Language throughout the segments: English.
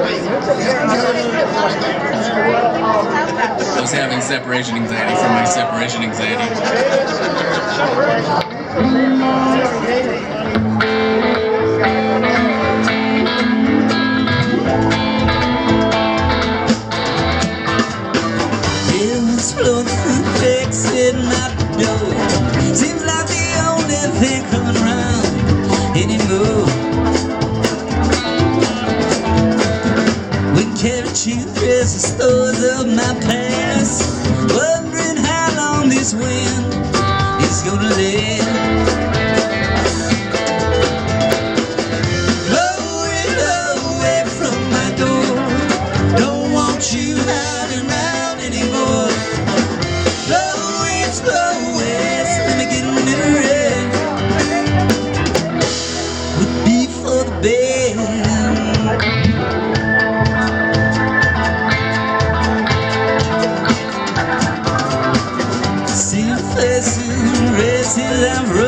I was having separation anxiety from my separation anxiety. Want you out and round anymore. Blow blow west, let me get. Would be for the best. Faces,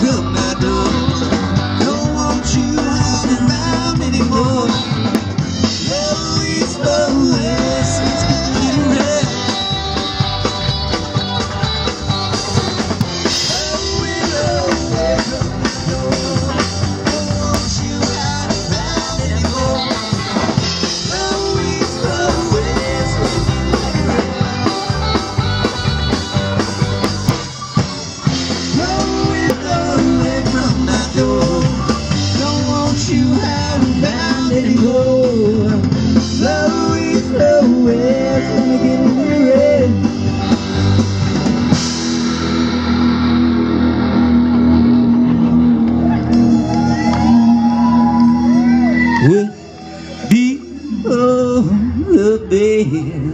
good man. Best.